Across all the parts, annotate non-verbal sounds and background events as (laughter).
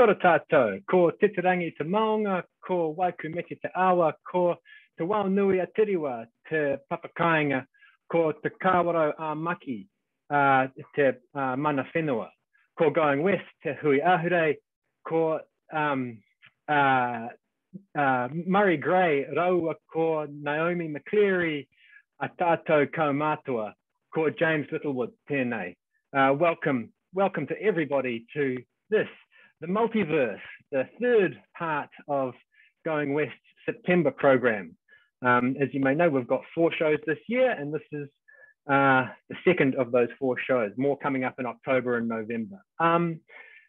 Kia ora tātou, ko Titirangi te maunga, ko Waikumete te awa, ko te Waunui a Tiriwa, te Papakainga, ko te Kawerau a Maki, uh, te uh, Mana Whenua, ko Going West, te Hui Ahure, ko um, uh, uh, Murray Gray, raua ko Naomi McCleary, a tātou kaumātua, ko James Littlewood, tēnei. Uh, welcome, welcome to everybody to this the multiverse, the third part of Going West September program. Um, as you may know, we've got four shows this year, and this is uh, the second of those four shows, more coming up in October and November. Um,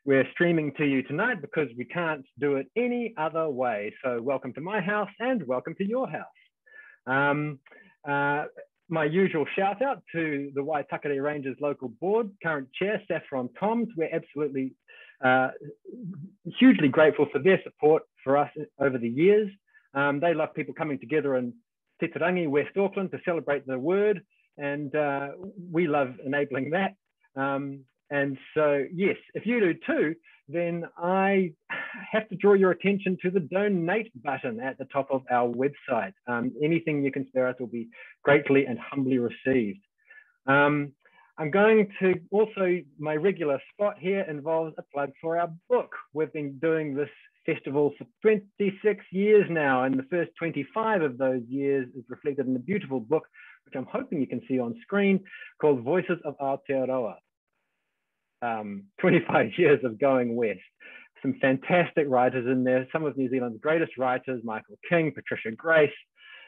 we're streaming to you tonight because we can't do it any other way. So welcome to my house and welcome to your house. Um, uh, my usual shout out to the Waitakere Rangers local board, current chair Saffron Toms. We're absolutely uh, hugely grateful for their support for us over the years. Um, they love people coming together in Titirangi, West Auckland to celebrate the word. And uh, we love enabling that. Um, and so, yes, if you do too, then I have to draw your attention to the donate button at the top of our website. Um, anything you can spare us will be greatly and humbly received. Um, I'm going to also, my regular spot here involves a plug for our book. We've been doing this festival for 26 years now, and the first 25 of those years is reflected in a beautiful book, which I'm hoping you can see on screen, called Voices of Aotearoa. Um, 25 (laughs) years of going west. Some fantastic writers in there, some of New Zealand's greatest writers, Michael King, Patricia Grace,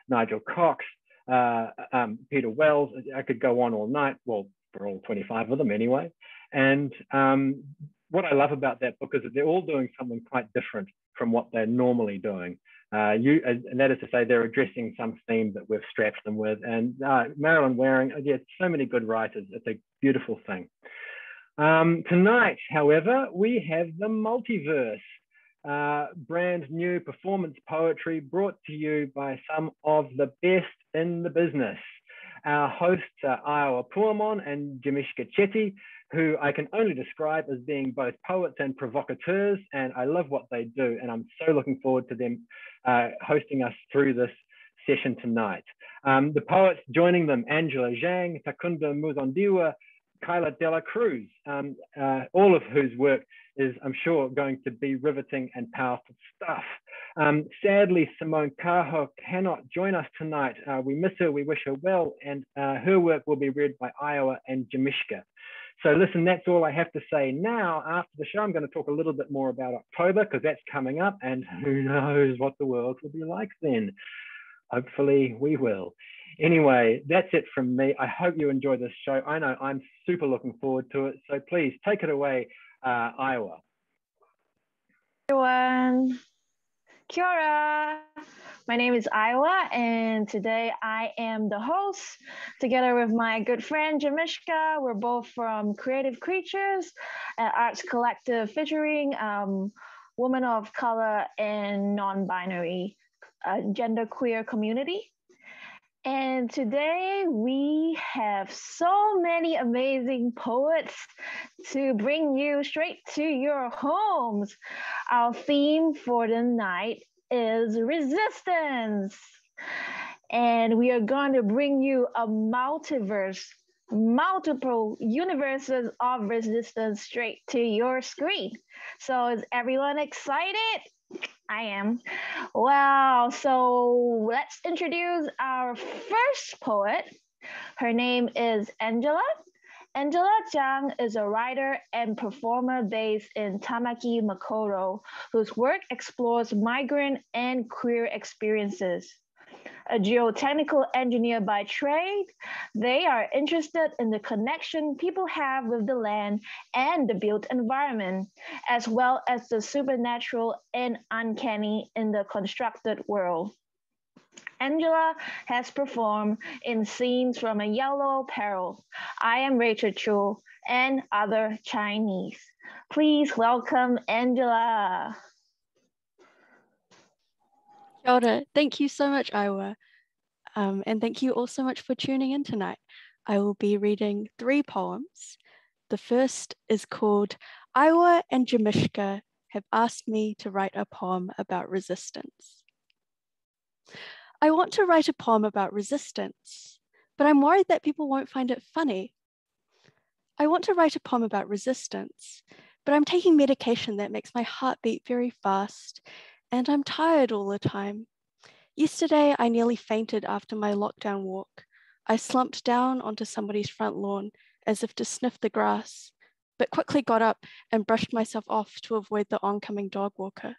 Nigel Cox, uh, um, Peter Wells. I could go on all night. Well, for all 25 of them anyway. And um, what I love about that book is that they're all doing something quite different from what they're normally doing. Uh, you, and that is to say, they're addressing some theme that we've strapped them with. And uh, Marilyn Waring, uh, yeah, so many good writers. It's a beautiful thing. Um, tonight, however, we have the multiverse, uh, brand new performance poetry brought to you by some of the best in the business. Our hosts are Aiwa Pooamorn and Gemishka Chetty, who I can only describe as being both poets and provocateurs, and I love what they do, and I'm so looking forward to them uh, hosting us through this session tonight. Um, the poets joining them, Angela Zhang, Takunda Muzondiwa, Kyla Dela Cruz, um, uh, all of whose work is, I'm sure, going to be riveting and powerful stuff. Um, sadly, Simone Kaho cannot join us tonight. Uh, we miss her, we wish her well, and uh, her work will be read by Aiwa and Gemishka. So listen, that's all I have to say now. After the show, I'm going to talk a little bit more about October because that's coming up, and who knows what the world will be like then. Hopefully, we will. Anyway, that's it from me. I hope you enjoy this show. I know I'm super looking forward to it. So please take it away, uh, Aiwa. Everyone, Kia ora. My name is Aiwa, and today I am the host together with my good friend Gemishka. We're both from Creative Creatures, an arts collective featuring um, women of color and non binary uh, gender queer community. And today we have so many amazing poets to bring you straight to your homes. Our theme for the night is resistance. And we are going to bring you a multiverse, multiple universes of resistance straight to your screen. So is everyone excited? I am. Wow. So let's introduce our first poet. Her name is Angela. Angela Zhang is a writer and performer based in Tamaki, Makaurau, whose work explores migrant and queer experiences a geotechnical engineer by trade, they are interested in the connection people have with the land and the built environment, as well as the supernatural and uncanny in the constructed world. Angela has performed in scenes from A Yellow Peril, I Am Rachel Chu, and other Chinese. Please welcome Angela. Kia ora. Thank you so much, Aiwa. Um, and thank you all so much for tuning in tonight. I will be reading three poems. The first is called Aiwa and Gemishka have asked me to write a poem about resistance. I want to write a poem about resistance, but I'm worried that people won't find it funny. I want to write a poem about resistance, but I'm taking medication that makes my heart beat very fast, and I'm tired all the time. Yesterday, I nearly fainted after my lockdown walk. I slumped down onto somebody's front lawn as if to sniff the grass, but quickly got up and brushed myself off to avoid the oncoming dog walker.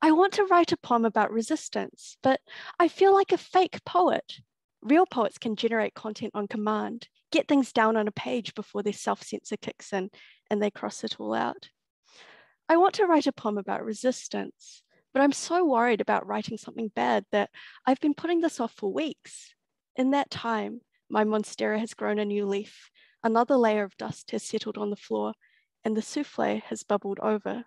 I want to write a poem about resistance, but I feel like a fake poet. Real poets can generate content on command, get things down on a page before their self censor kicks in and they cross it all out. I want to write a poem about resistance, but I'm so worried about writing something bad that I've been putting this off for weeks. In that time, my monstera has grown a new leaf, another layer of dust has settled on the floor, and the souffle has bubbled over.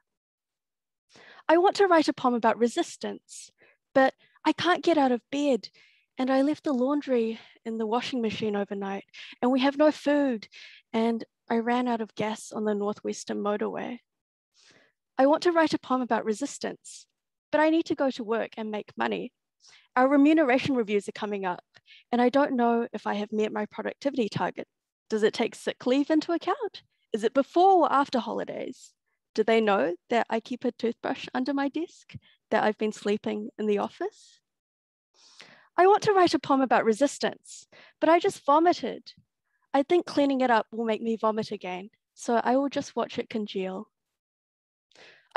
I want to write a poem about resistance, but I can't get out of bed. And I left the laundry in the washing machine overnight, and we have no food. And I ran out of gas on the Northwestern motorway. I want to write a poem about resistance, but I need to go to work and make money. Our remuneration reviews are coming up, and I don't know if I have met my productivity target. Does it take sick leave into account? Is it before or after holidays? Do they know that I keep a toothbrush under my desk, that I've been sleeping in the office? I want to write a poem about resistance, but I just vomited. I think cleaning it up will make me vomit again, so I will just watch it congeal.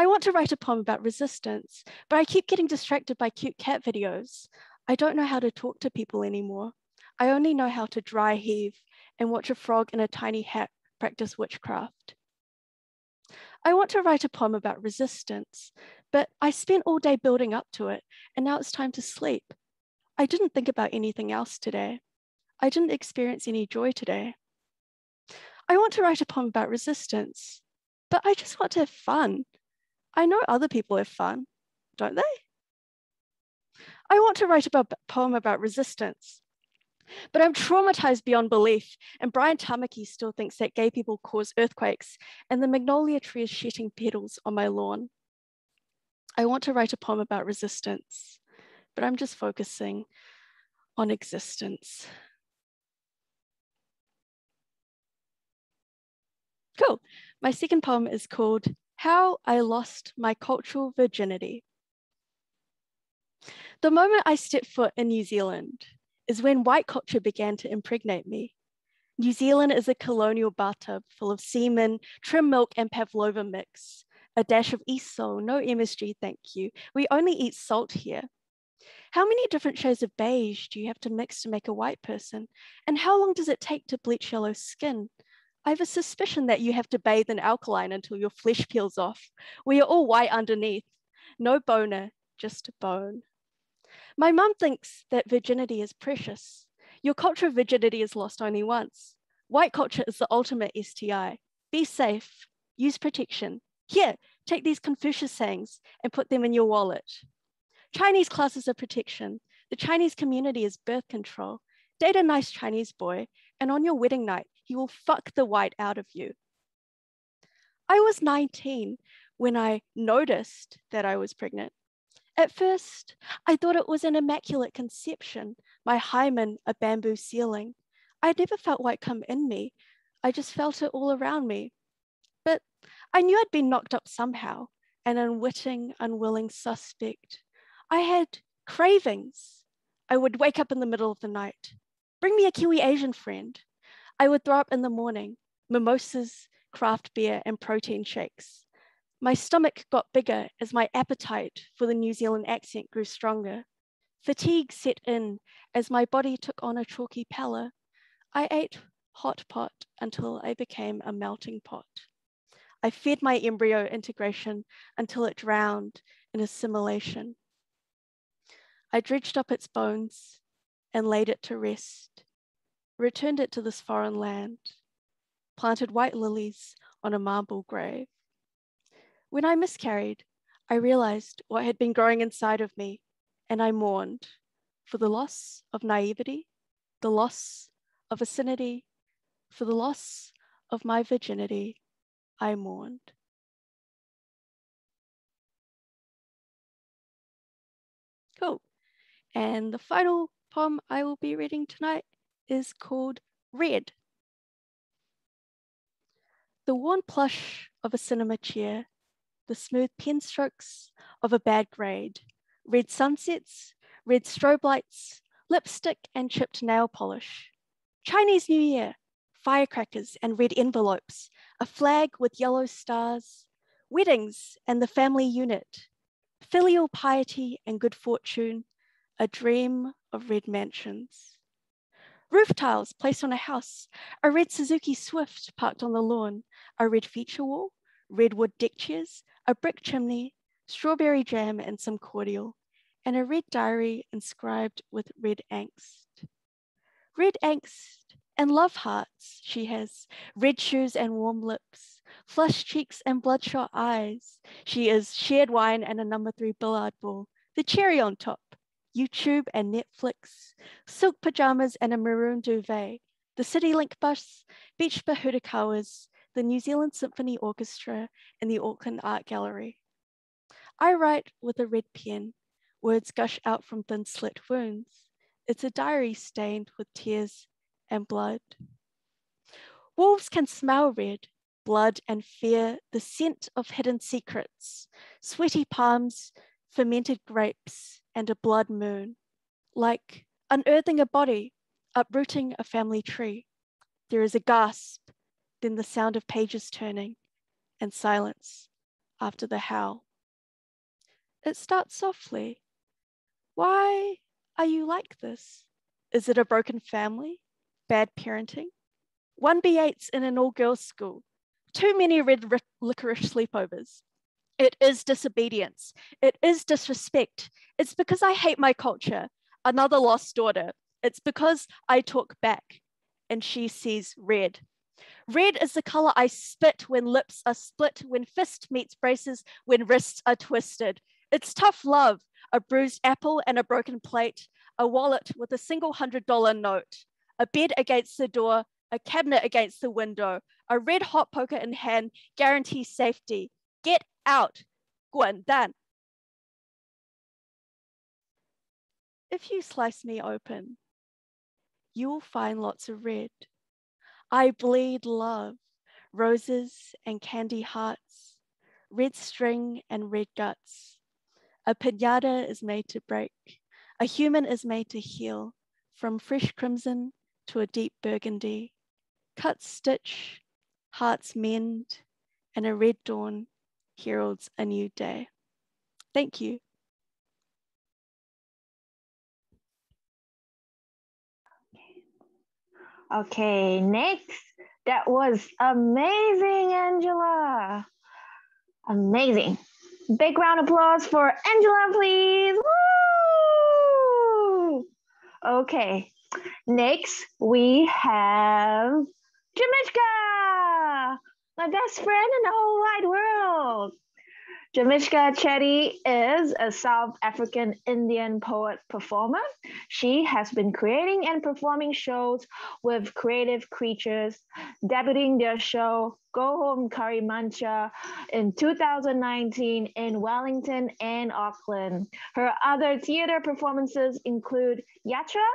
I want to write a poem about resistance, but I keep getting distracted by cute cat videos. I don't know how to talk to people anymore. I only know how to dry heave and watch a frog in a tiny hat practice witchcraft. I want to write a poem about resistance, but I spent all day building up to it, and now it's time to sleep. I didn't think about anything else today. I didn't experience any joy today. I want to write a poem about resistance, but I just want to have fun. I know other people have fun, don't they? I want to write a poem about resistance, but I'm traumatized beyond belief. And Brian Tamaki still thinks that gay people cause earthquakes, and the magnolia tree is shedding petals on my lawn. I want to write a poem about resistance, but I'm just focusing on existence. Cool. My second poem is called How I Lost My Cultural Virginity. The moment I stepped foot in New Zealand, is when white culture began to impregnate me. New Zealand is a colonial bathtub full of semen, trim milk, and pavlova mix. A dash of Esso, no MSG, thank you. We only eat salt here. How many different shades of beige do you have to mix to make a white person? And how long does it take to bleach yellow skin? I have a suspicion that you have to bathe in alkaline until your flesh peels off. We are all white underneath. No boner, just a bone. My mum thinks that virginity is precious. Your culture of virginity is lost only once. White culture is the ultimate STI. Be safe, use protection. Here, take these Confucius sayings and put them in your wallet. Chinese classes of protection. The Chinese community is birth control. Date a nice Chinese boy, and on your wedding night, he will fuck the white out of you. I was 19 when I noticed that I was pregnant. At first, I thought it was an immaculate conception, my hymen a bamboo ceiling. I never felt white come in me. I just felt it all around me. But I knew I'd been knocked up somehow, an unwitting, unwilling suspect. I had cravings. I would wake up in the middle of the night. Bring me a Kiwi Asian friend. I would throw up in the morning, mimosas, craft beer, and protein shakes. My stomach got bigger as my appetite for the New Zealand accent grew stronger. Fatigue set in as my body took on a chalky pallor. I ate hot pot until I became a melting pot. I fed my embryo integration until it drowned in assimilation. I dredged up its bones and laid it to rest, returned it to this foreign land, planted white lilies on a marble grave. When I miscarried, I realized what had been growing inside of me, and I mourned for the loss of naivety, the loss of vicinity, for the loss of my virginity, I mourned. Cool. And the final poem I will be reading tonight is called Red. The worn plush of a cinema chair, the smooth pen strokes of a bad grade, red sunsets, red strobe lights, lipstick and chipped nail polish. Chinese New Year, firecrackers and red envelopes, a flag with yellow stars, weddings and the family unit, filial piety and good fortune, a dream of red mansions. Roof tiles placed on a house, a red Suzuki Swift parked on the lawn, a red feature wall, redwood deck chairs, a brick chimney, strawberry jam and some cordial, and a red diary inscribed with red angst. Red angst and love hearts she has, red shoes and warm lips, flushed cheeks and bloodshot eyes. She is shared wine and a number three billard ball, the cherry on top, YouTube and Netflix, silk pajamas and a maroon duvet, the CityLink bus, beach pohutukawas, the New Zealand Symphony Orchestra, and the Auckland Art Gallery. I write with a red pen, words gush out from thin slit wounds. It's a diary stained with tears and blood. Wolves can smell red, blood and fear, the scent of hidden secrets, sweaty palms, fermented grapes, and a blood moon, like unearthing a body, uprooting a family tree. There is a gasp, then the sound of pages turning, and silence after the howl. It starts softly. Why are you like this? Is it a broken family? Bad parenting? One B8s in an all girls school? Too many red licorice sleepovers? It is disobedience. It is disrespect. It's because I hate my culture. Another lost daughter. It's because I talk back. And she sees red. Red is the color I spit when lips are split, when fist meets braces, when wrists are twisted. It's tough love, a bruised apple and a broken plate, a wallet with a single hundred dollar note, a bed against the door, a cabinet against the window, a red hot poker in hand guarantees safety. Get out. 滚蛋. If you slice me open, you will find lots of red. I bleed love, roses and candy hearts, red string and red guts. A pinata is made to break. A human is made to heal from fresh crimson to a deep burgundy. Cut stitch, hearts mend, and a red dawn heralds a new day. Thank you. Okay, next. That was amazing, Angela. Amazing. Big round of applause for Angela, please. Woo! Okay, next we have Gemishka my best friend in the whole wide world. Gemishka Chetty is a South African Indian poet performer. She has been creating and performing shows with creative creatures, debuting their show Go Home Curry Muncha in 2019 in Wellington and Auckland. Her other theater performances include Yatra,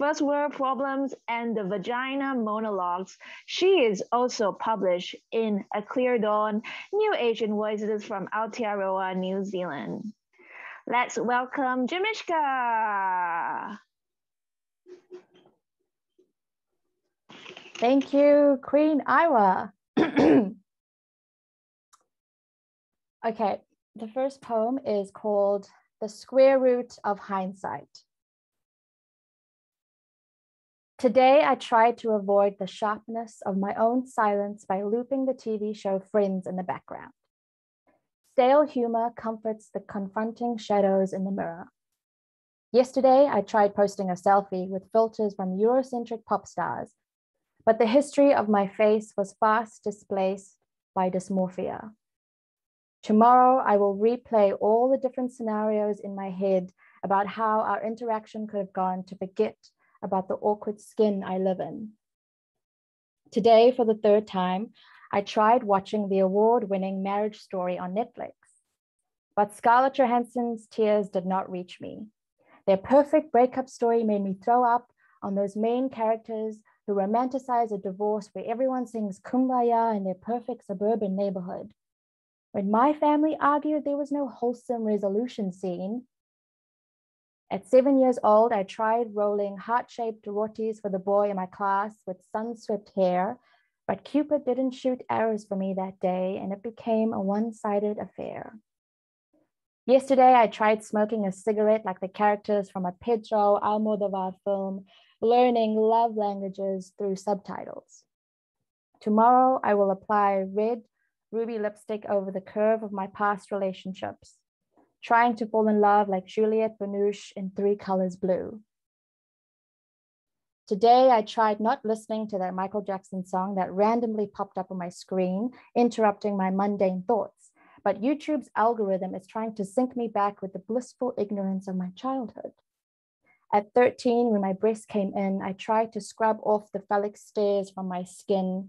First World Problems and the Vagina Monologues. She is also published in A Clear Dawn, New Asian Voices from Aotearoa, New Zealand. Let's welcome Gemishka. Thank you, Queen Aiwa. (clears throat) okay, the first poem is called The Square Root of Hindsight. Today, I tried to avoid the sharpness of my own silence by looping the TV show Friends in the background. Stale humor comforts the confronting shadows in the mirror. Yesterday, I tried posting a selfie with filters from Eurocentric pop stars, but the history of my face was fast displaced by dysmorphia. Tomorrow, I will replay all the different scenarios in my head about how our interaction could have gone to forget about the awkward skin I live in. Today, for the third time, I tried watching the award winning marriage story on Netflix. But Scarlett Johansson's tears did not reach me. Their perfect breakup story made me throw up on those main characters who romanticize a divorce where everyone sings kumbaya in their perfect suburban neighborhood. When my family argued there was no wholesome resolution scene, at seven years old, I tried rolling heart-shaped rotis for the boy in my class with sun-swept hair, but Cupid didn't shoot arrows for me that day and it became a one-sided affair. Yesterday, I tried smoking a cigarette like the characters from a Pedro Almodovar film, learning love languages through subtitles. Tomorrow, I will apply red ruby lipstick over the curve of my past relationships trying to fall in love like Juliette Binoche in Three Colors Blue. Today, I tried not listening to that Michael Jackson song that randomly popped up on my screen, interrupting my mundane thoughts. But YouTube's algorithm is trying to sync me back with the blissful ignorance of my childhood. At 13, when my breast came in, I tried to scrub off the phallic stares from my skin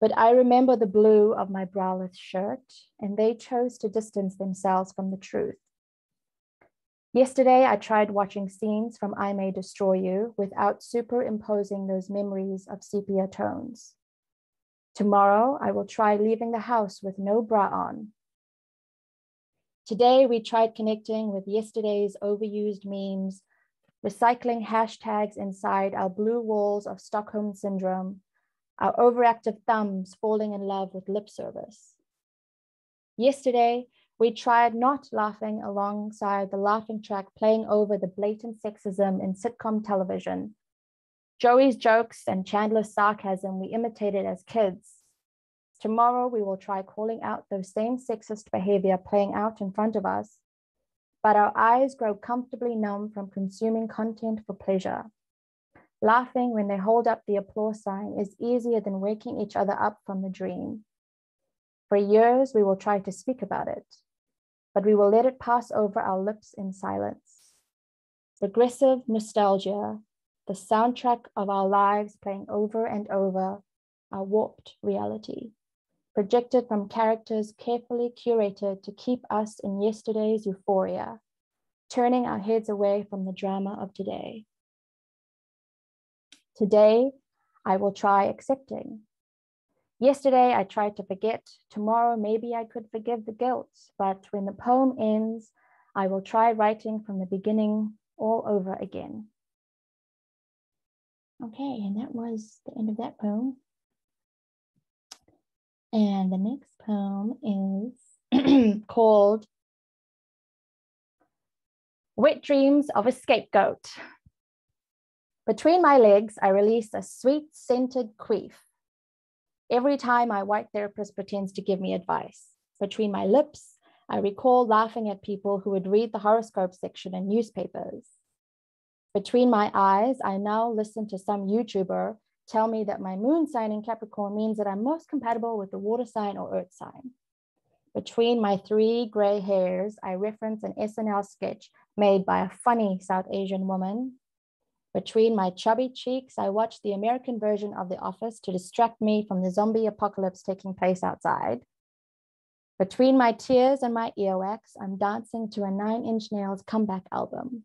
but I remember the blue of my braless shirt, and they chose to distance themselves from the truth. Yesterday, I tried watching scenes from I May Destroy You without superimposing those memories of sepia tones. Tomorrow, I will try leaving the house with no bra on. Today, we tried connecting with yesterday's overused memes, recycling hashtags inside our blue walls of Stockholm Syndrome, our overactive thumbs falling in love with lip service. Yesterday, we tried not laughing alongside the laughing track playing over the blatant sexism in sitcom television. Joey's jokes and Chandler's sarcasm we imitated as kids. Tomorrow, we will try calling out those same sexist behavior playing out in front of us, but our eyes grow comfortably numb from consuming content for pleasure. Laughing when they hold up the applause sign is easier than waking each other up from the dream. For years, we will try to speak about it, but we will let it pass over our lips in silence. Regressive nostalgia, the soundtrack of our lives playing over and over, our warped reality, projected from characters carefully curated to keep us in yesterday's euphoria, turning our heads away from the drama of today. Today, I will try accepting. Yesterday, I tried to forget. Tomorrow, maybe I could forgive the guilt. But when the poem ends, I will try writing from the beginning all over again. Okay, and that was the end of that poem. And the next poem is (clears throat) called Wet Dreams of a Scapegoat. Between my legs, I release a sweet scented queef. Every time my white therapist pretends to give me advice. Between my lips, I recall laughing at people who would read the horoscope section in newspapers. Between my eyes, I now listen to some YouTuber tell me that my moon sign in Capricorn means that I'm most compatible with the water sign or earth sign. Between my three gray hairs, I reference an SNL sketch made by a funny South Asian woman between my chubby cheeks, I watched the American version of The Office to distract me from the zombie apocalypse taking place outside. Between my tears and my earwax, I'm dancing to a Nine Inch Nails comeback album.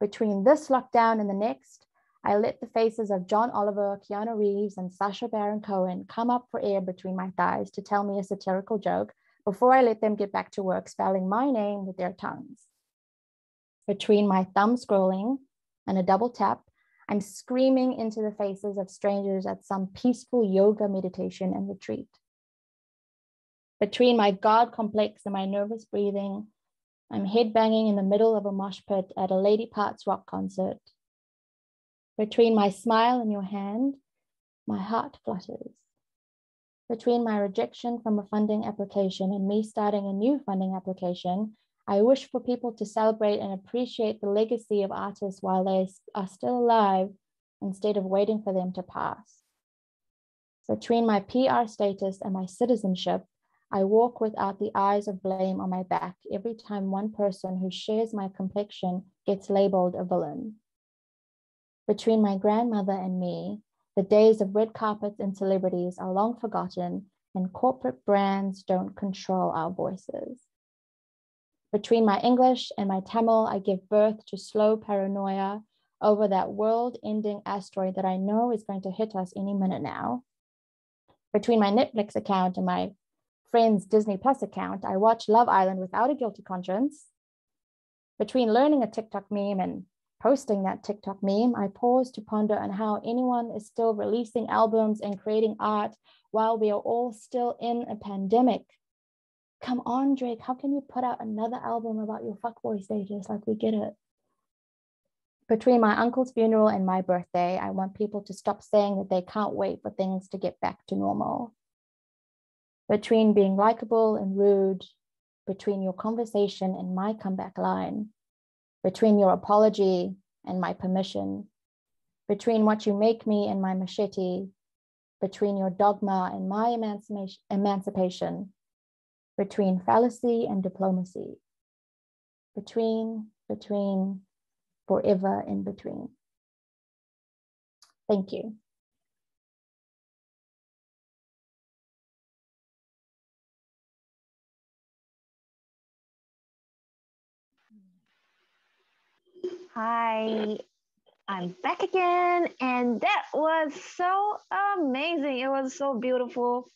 Between this lockdown and the next, I let the faces of John Oliver, Keanu Reeves, and Sacha Baron Cohen come up for air between my thighs to tell me a satirical joke before I let them get back to work spelling my name with their tongues. Between my thumb scrolling and a double tap, I'm screaming into the faces of strangers at some peaceful yoga meditation and retreat. Between my God complex and my nervous breathing, I'm headbanging in the middle of a mosh pit at a Lady Parts rock concert. Between my smile and your hand, my heart flutters. Between my rejection from a funding application and me starting a new funding application, I wish for people to celebrate and appreciate the legacy of artists while they are still alive instead of waiting for them to pass. Between my PR status and my citizenship, I walk without the eyes of blame on my back every time one person who shares my complexion gets labeled a villain. Between my grandmother and me, the days of red carpets and celebrities are long forgotten, and corporate brands don't control our voices. Between my English and my Tamil, I give birth to slow paranoia over that world ending asteroid that I know is going to hit us any minute now. Between my Netflix account and my friend's Disney Plus account, I watch Love Island without a guilty conscience. Between learning a TikTok meme and posting that TikTok meme, I pause to ponder on how anyone is still releasing albums and creating art while we are all still in a pandemic. Come on, Drake, how can you put out another album about your fuckboy stages? Like, we get it. Between my uncle's funeral and my birthday, I want people to stop saying that they can't wait for things to get back to normal. Between being likable and rude, between your conversation and my comeback line, between your apology and my permission, between what you make me and my machete, between your dogma and my emancipation, between fallacy and diplomacy, between, between, forever in between. Thank you. Hi, I'm back again, and that was so amazing. It was so beautiful.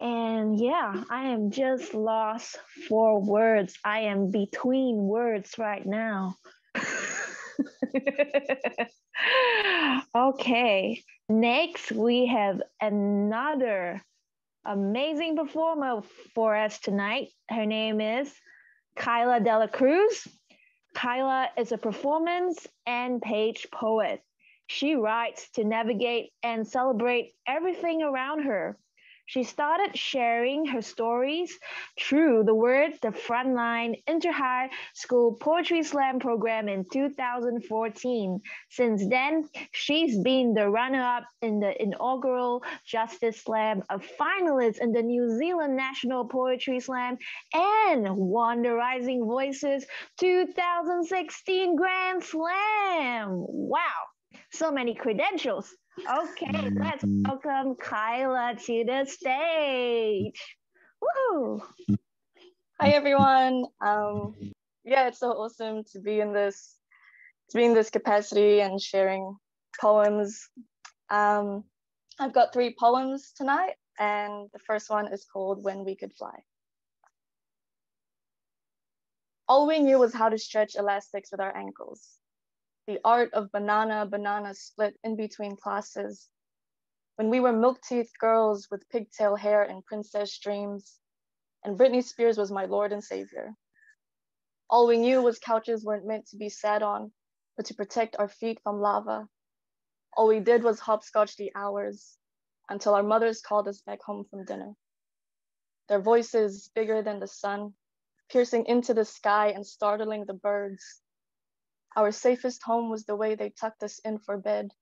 And yeah, I am just lost for words. I am between words right now. (laughs) okay, next we have another amazing performer for us tonight. Her name is Kyla Dela Cruz. Kyla is a performance and page poet. She writes to navigate and celebrate everything around her. She started sharing her stories through the Word the Frontline Inter High School Poetry Slam program in 2014. Since then, she's been the runner up in the inaugural Justice Slam, a finalist in the New Zealand National Poetry Slam, and won the Rising Voices 2016 Grand Slam. Wow, so many credentials. Okay, let's welcome Kyla to the stage. Woo! Hi everyone. Um, yeah, it's so awesome to be in this to be in this capacity and sharing poems. Um, I've got three poems tonight, and the first one is called When We Could Fly. All we knew was how to stretch elastics with our ankles the art of banana, banana split in between classes. When we were milk-teeth girls with pigtail hair and princess dreams, and Britney Spears was my Lord and Savior. All we knew was couches weren't meant to be sat on, but to protect our feet from lava. All we did was hopscotch the hours until our mothers called us back home from dinner. Their voices bigger than the sun, piercing into the sky and startling the birds. Our safest home was the way they tucked us in for bed,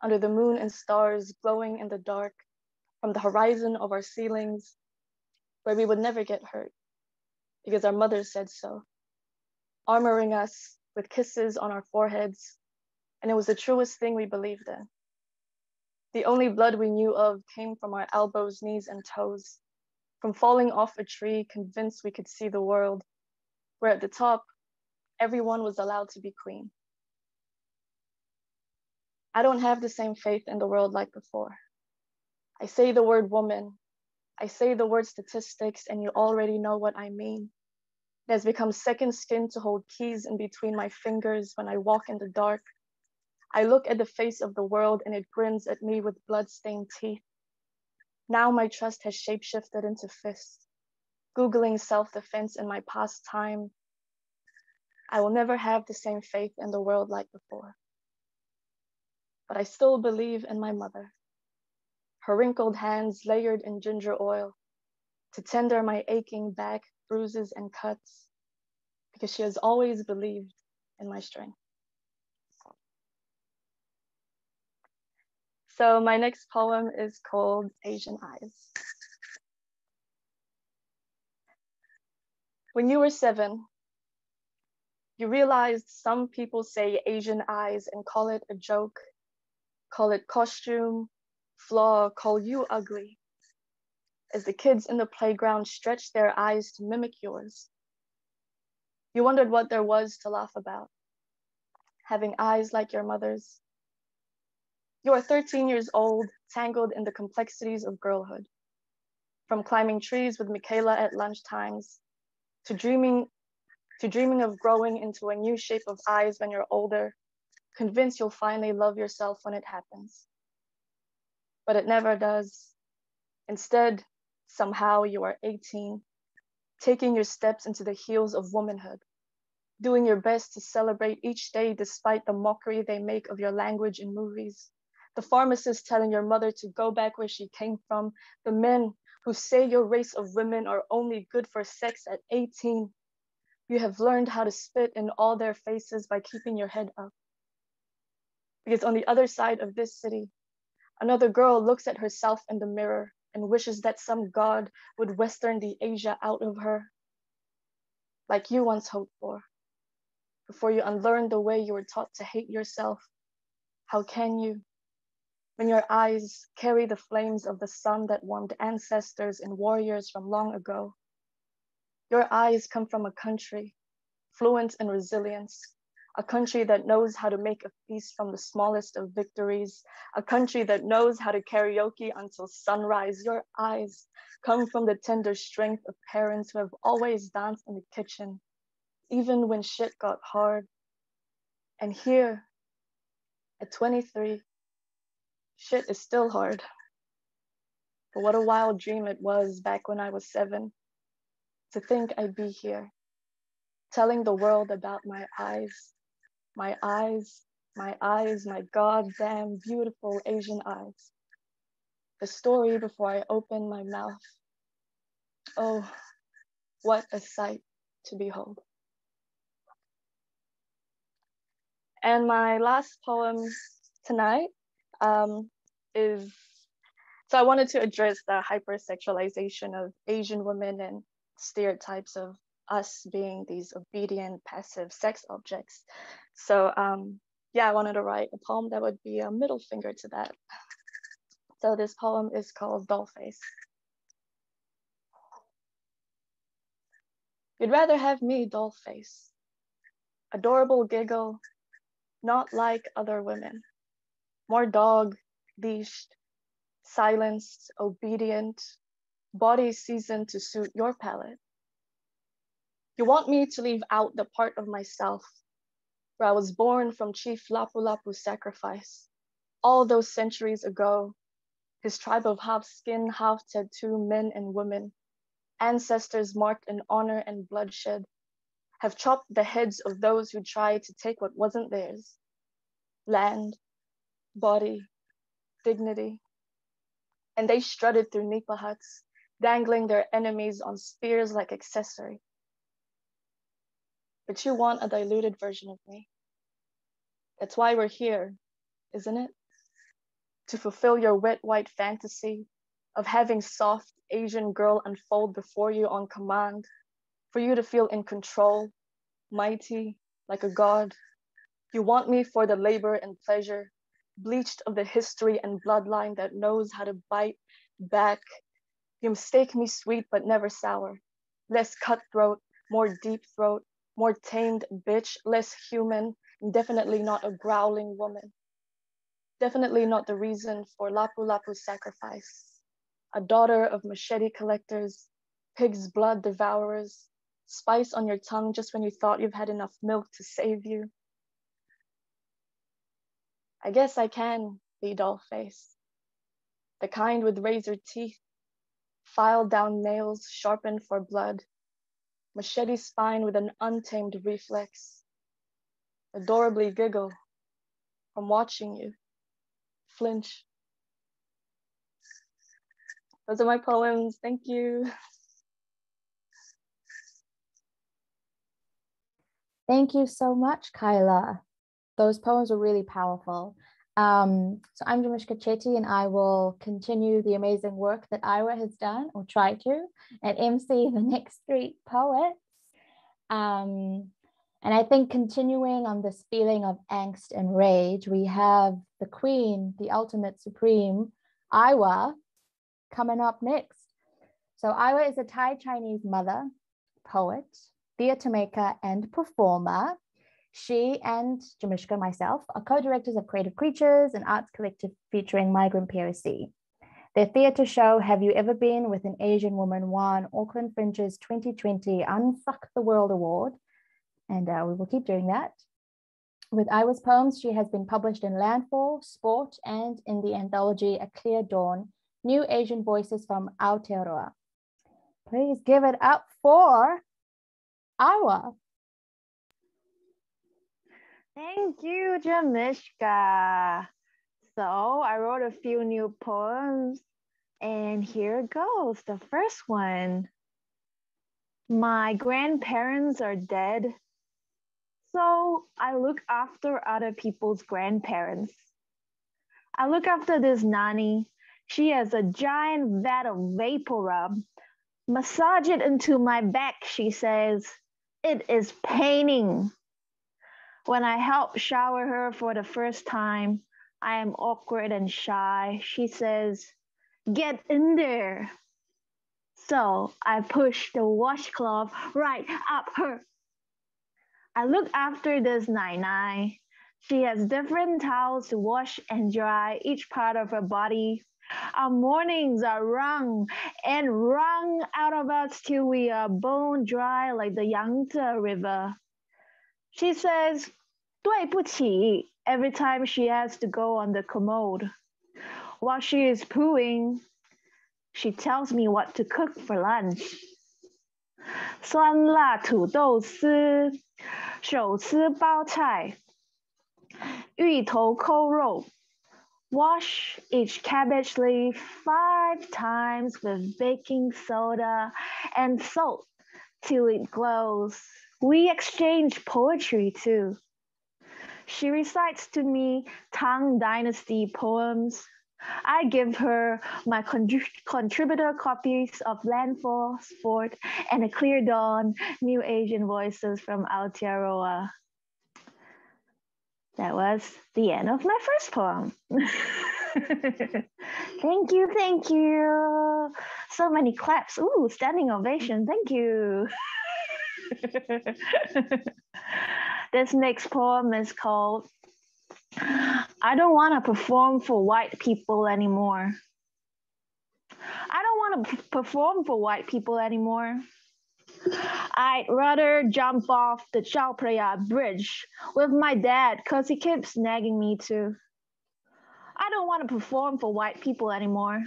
under the moon and stars glowing in the dark from the horizon of our ceilings, where we would never get hurt because our mothers said so, armoring us with kisses on our foreheads, and it was the truest thing we believed in. The only blood we knew of came from our elbows, knees, and toes, from falling off a tree, convinced we could see the world, where at the top, everyone was allowed to be queen. I don't have the same faith in the world like before. I say the word woman, I say the word statistics, and you already know what I mean. It has become second skin to hold keys in between my fingers when I walk in the dark. I look at the face of the world and it grins at me with blood-stained teeth. Now my trust has shapeshifted into fists, Googling self-defense in my past time, I will never have the same faith in the world like before. But I still believe in my mother, her wrinkled hands layered in ginger oil to tender my aching back, bruises, and cuts, because she has always believed in my strength. So my next poem is called Asian Eyes. When you were seven, you realized some people say Asian eyes and call it a joke, call it costume, flaw, call you ugly. As the kids in the playground stretch their eyes to mimic yours, You wondered what there was to laugh about, having eyes like your mother's. You are 13 years old, tangled in the complexities of girlhood. From climbing trees with Michaela at lunchtimes, to dreaming, to dreaming of growing into a new shape of eyes when you're older, convinced you'll finally love yourself when it happens. But it never does. Instead, somehow you are 18, taking your steps into the heels of womanhood, doing your best to celebrate each day despite the mockery they make of your language in movies. The pharmacist telling your mother to go back where she came from, the men who say your race of women are only good for sex at 18. You have learned how to spit in all their faces by keeping your head up. Because on the other side of this city, another girl looks at herself in the mirror and wishes that some god would western the Asia out of her, like you once hoped for, before you unlearn the way you were taught to hate yourself. How can you? When your eyes carry the flames of the sun that warmed ancestors and warriors from long ago. Your eyes come from a country fluent in resilience, a country that knows how to make a feast from the smallest of victories, a country that knows how to karaoke until sunrise. Your eyes come from the tender strength of parents who have always danced in the kitchen, even when shit got hard. And here, at 23, shit is still hard. But what a wild dream it was back when I was seven to think I'd be here, telling the world about my eyes my eyes, my eyes, my goddamn beautiful Asian eyes. The story before I open my mouth. Oh, what a sight to behold. And my last poem tonight um, is so I wanted to address the hypersexualization of Asian women and stereotypes of us being these obedient, passive sex objects. So um, yeah, I wanted to write a poem that would be a middle finger to that. So this poem is called Dollface. You'd rather have me dollface, adorable giggle, not like other women, more dog, leashed, silenced, obedient, body seasoned to suit your palate. You want me to leave out the part of myself where I was born from Chief Lapu Lapu's sacrifice. All those centuries ago, his tribe of half skin, half tattoo men and women, ancestors marked in honor and bloodshed, have chopped the heads of those who tried to take what wasn't theirs land, body, dignity. And they strutted through nipa huts, dangling their enemies on spears like accessory but you want a diluted version of me. That's why we're here, isn't it? To fulfill your wet white fantasy of having soft Asian girl unfold before you on command, for you to feel in control, mighty, like a god. You want me for the labor and pleasure, bleached of the history and bloodline that knows how to bite back. You mistake me sweet but never sour, less cutthroat, more deep throat, more tamed bitch, less human, definitely not a growling woman. Definitely not the reason for Lapu Lapu's sacrifice. A daughter of machete collectors, pig's blood devourers, spice on your tongue just when you thought you've had enough milk to save you. I guess I can be doll face, the kind with razor teeth, filed down nails sharpened for blood, machete spine with an untamed reflex, adorably giggle from watching you flinch. Those are my poems. Thank you. Thank you so much, Kyla. Those poems were really powerful. Um, so I'm Gemishka Chetty and I will continue the amazing work that Ira has done or try to and MC the next three poets. Um, and I think continuing on this feeling of angst and rage, we have the queen, the ultimate supreme, Aiwa, coming up next. So Aiwa is a Thai Chinese mother, poet, theatre maker, and performer. She and Gemishka, myself, are co-directors of Creative Creatures, an arts collective featuring migrant POC. Their theatre show, Have You Ever Been with an Asian Woman, won Auckland Fringe's 2020 Unfuck the World Award. And uh, we will keep doing that. With Aiwa's poems, she has been published in Landfall, Sport, and in the anthology A Clear Dawn, New Asian Voices from Aotearoa. Please give it up for Iwa. Thank you, Gemishka. So I wrote a few new poems and here it goes. The first one. My grandparents are dead. So I look after other people's grandparents. I look after this nanny. She has a giant vat of vapor rub. Massage it into my back, she says. It is paining. When I help shower her for the first time, I am awkward and shy. She says, Get in there. So I push the washcloth right up her. I look after this Nai Nai. She has different towels to wash and dry each part of her body. Our mornings are wrung and wrung out of us till we are bone dry like the Yangtze River. She says, 对不起 every time she has to go on the commode. While she is pooing, she tells me what to cook for lunch. 酸辣土豆丝，手撕包菜，芋头扣肉。Wash each cabbage leaf five times with baking soda and salt till it glows. We exchange poetry too. She recites to me Tang Dynasty poems I give her my contributor copies of Landfall, Sport, and A Clear Dawn, New Asian Voices from Aotearoa. That was the end of my first poem. (laughs) thank you, thank you. So many claps. Ooh, standing ovation. Thank you. (laughs) this next poem is called I don't want to perform for white people anymore. I don't want to perform for white people anymore. I'd rather jump off the Chao Phraya bridge with my dad because he keeps nagging me to. I don't want to perform for white people anymore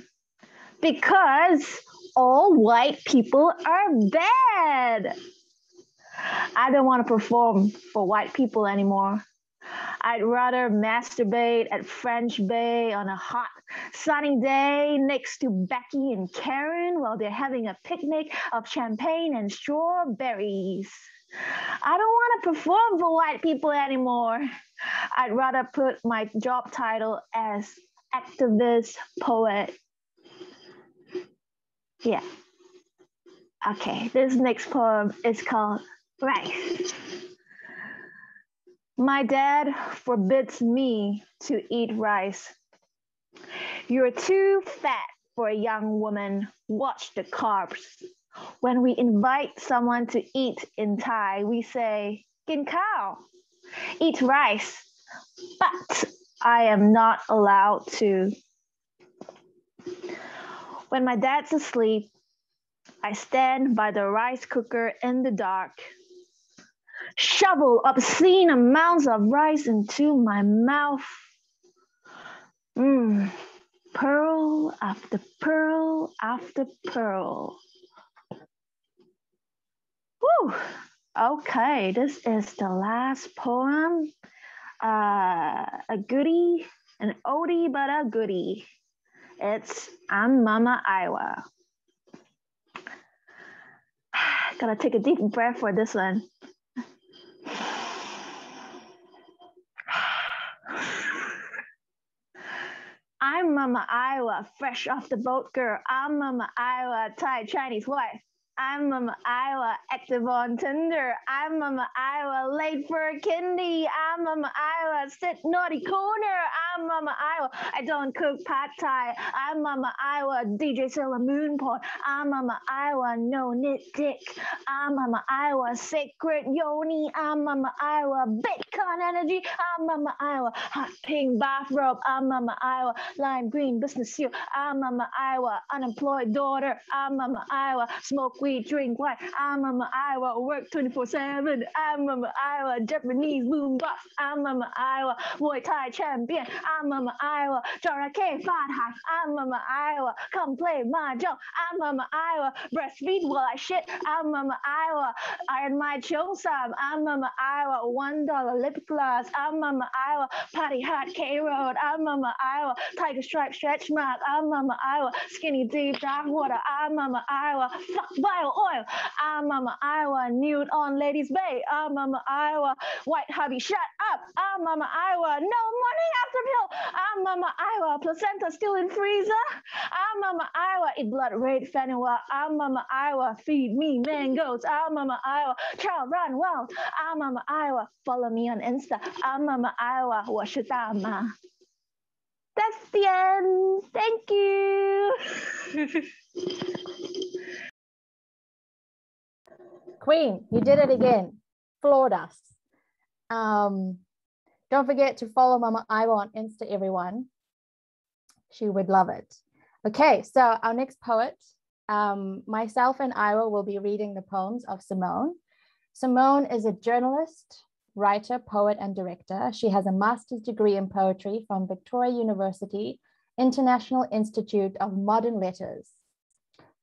because all white people are bad. I don't want to perform for white people anymore I'd rather masturbate at French Bay on a hot, sunny day next to Becky and Karen while they're having a picnic of champagne and strawberries. I don't want to perform for white people anymore. I'd rather put my job title as activist poet. Yeah. Okay, this next poem is called Rice. My dad forbids me to eat rice. You're too fat for a young woman. Watch the carbs. When we invite someone to eat in Thai, we say, Gin eat rice. But I am not allowed to. When my dad's asleep, I stand by the rice cooker in the dark shovel obscene amounts of rice into my mouth. Mm, pearl after pearl after pearl. Whew. Okay, this is the last poem. Uh, a goodie, an oldie, but a goodie. It's I'm Mama Aiwa. (sighs) Gotta take a deep breath for this one. I'm Mama Aiwa, fresh off the boat girl. I'm Mama Aiwa, Thai Chinese wife. I'm Mama Aiwa, active on Tinder. I'm Mama Aiwa, late for a kindy. I'm Mama Aiwa, sit naughty corner. I'm Mama Aiwa. I don't cook pad thai. I'm Mama Aiwa. DJ Sailor Moon pot. I'm Mama Aiwa. No knit dick. I'm Mama Aiwa. Sacred yoni. I'm Mama Aiwa. Bitcoin energy. I'm Mama Aiwa. Hot pink bathrobe. I'm Mama Aiwa. Lime green business suit. I'm Mama Aiwa. Unemployed daughter. I'm Mama Aiwa. Smoke weed, drink wine. I'm Mama Aiwa. Work 24 7. I'm Mama Aiwa. Japanese boombox. I'm Mama Aiwa. Muay Thai champion. I'm Mama Aiwa. Jarake Fat I'm Mama Aiwa. Come play mahjong. I'm Mama Aiwa. Breastfeed while I shit. I'm Mama Aiwa. Iron my chosam. I'm Mama Aiwa. One dollar lip gloss. I'm Mama Aiwa. Party hot K Road. I'm Mama Aiwa. Tiger stripe stretch mark. I'm Mama Aiwa. Skinny deep dark water. I'm Mama Aiwa. Fuck bio oil. I'm Mama Aiwa. Nude on Ladies Bay. I'm Mama Aiwa. White hubby, shut up. I'm Mama Aiwa. No morning after pill. Ah, mama Aiwa, placenta still in freezer. Ah, mama Aiwa, eat blood red fennel. Ah, mama Aiwa, feed me mangoes. Ah, mama Aiwa, child run wild. Ah, mama Aiwa, follow me on Insta. Ah, mama Aiwa, That's the end. Thank you. (laughs) Queen, you did it again. Flawed us. Um, don't forget to follow Mama Aiwa on Insta, everyone. She would love it. Okay, so our next poet, um, myself and Aiwa will be reading the poems of Simone. Simone is a journalist, writer, poet, and director. She has a master's degree in poetry from Victoria University International Institute of Modern Letters.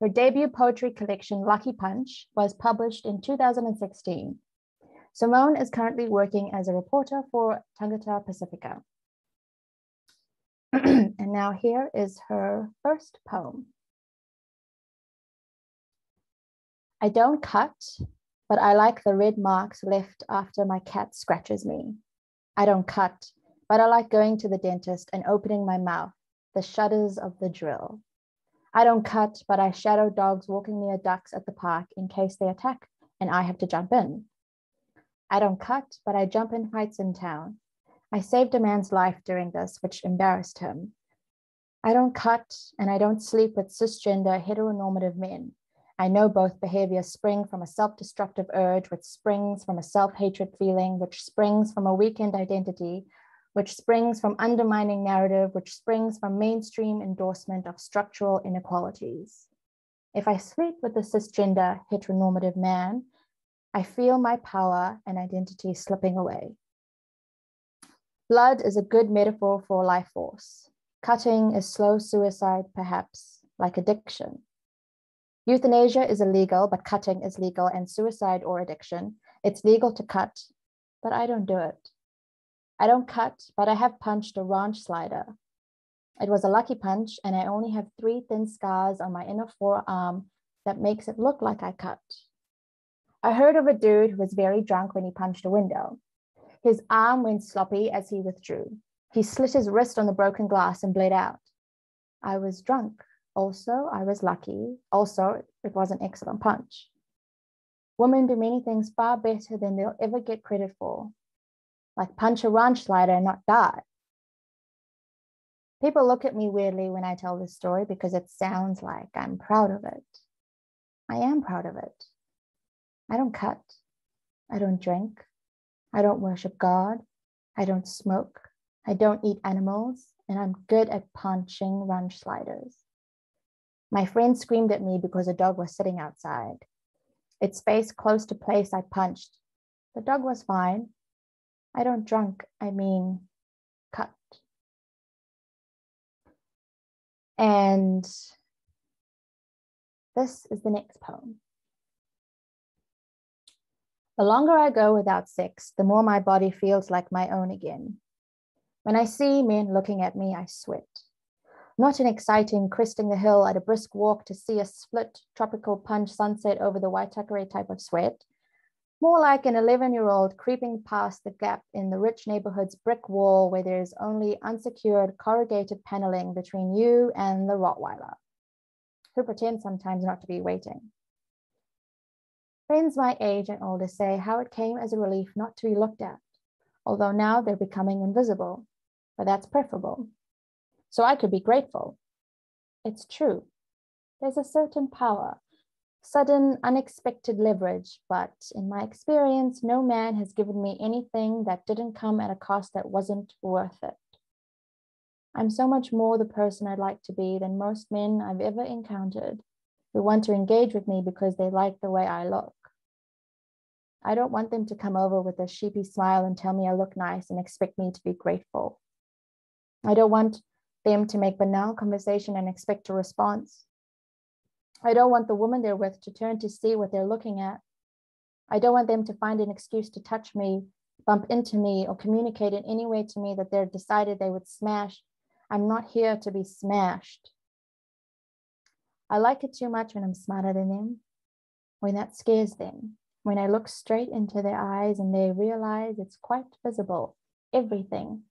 Her debut poetry collection, Lucky Punch, was published in 2016. Simone is currently working as a reporter for Tagata Pasifika. (clears throat) and now here is her first poem. I don't cut, but I like the red marks left after my cat scratches me. I don't cut, but I like going to the dentist and opening my mouth, the shudders of the drill. I don't cut, but I shadow dogs walking near ducks at the park in case they attack and I have to jump in. I don't cut, but I jump in fights in town. I saved a man's life during this, which embarrassed him. I don't cut and I don't sleep with cisgender heteronormative men. I know both behaviors spring from a self destructive urge, which springs from a self hatred feeling, which springs from a weakened identity, which springs from undermining narrative, which springs from mainstream endorsement of structural inequalities. If I sleep with a cisgender heteronormative man, I feel my power and identity slipping away. Blood is a good metaphor for life force. Cutting is slow suicide, perhaps, like addiction. Euthanasia is illegal, but cutting is legal, and suicide or addiction, it's legal to cut, but I don't do it. I don't cut, but I have punched a ranch slider. It was a lucky punch, and I only have three thin scars on my inner forearm that makes it look like I cut. I heard of a dude who was very drunk when he punched a window. His arm went sloppy as he withdrew. He slit his wrist on the broken glass and bled out. I was drunk. Also, I was lucky. Also, it was an excellent punch. Women do many things far better than they'll ever get credit for, like punch a ranch slider and not die. People look at me weirdly when I tell this story because it sounds like I'm proud of it. I am proud of it. I don't cut. I don't drink. I don't worship God. I don't smoke. I don't eat animals. And I'm good at punching ranch sliders. My friend screamed at me because a dog was sitting outside. Its face close to place I punched. The dog was fine. I don't drunk, I mean cut. And this is the next poem. The longer I go without sex, the more my body feels like my own again. When I see men looking at me, I sweat. Not an exciting cresting the hill at a brisk walk to see a split tropical punch sunset over the Waitakere type of sweat. More like an 11 year old creeping past the gap in the rich neighborhood's brick wall where there's only unsecured corrugated paneling between you and the Rottweiler, who pretends sometimes not to be waiting. Friends my age and older say how it came as a relief not to be looked at, although now they're becoming invisible. but that's preferable. So I could be grateful. It's true. There's a certain power, sudden, unexpected leverage, but in my experience, no man has given me anything that didn't come at a cost that wasn't worth it. I'm so much more the person I'd like to be than most men I've ever encountered who want to engage with me because they like the way I look. I don't want them to come over with a sheepy smile and tell me I look nice and expect me to be grateful. I don't want them to make banal conversation and expect a response. I don't want the woman they're with to turn to see what they're looking at. I don't want them to find an excuse to touch me, bump into me, or communicate in any way to me that they're decided they would smash. I'm not here to be smashed. I like it too much when I'm smarter than them, when that scares them, when I look straight into their eyes and they realize it's quite visible, everything.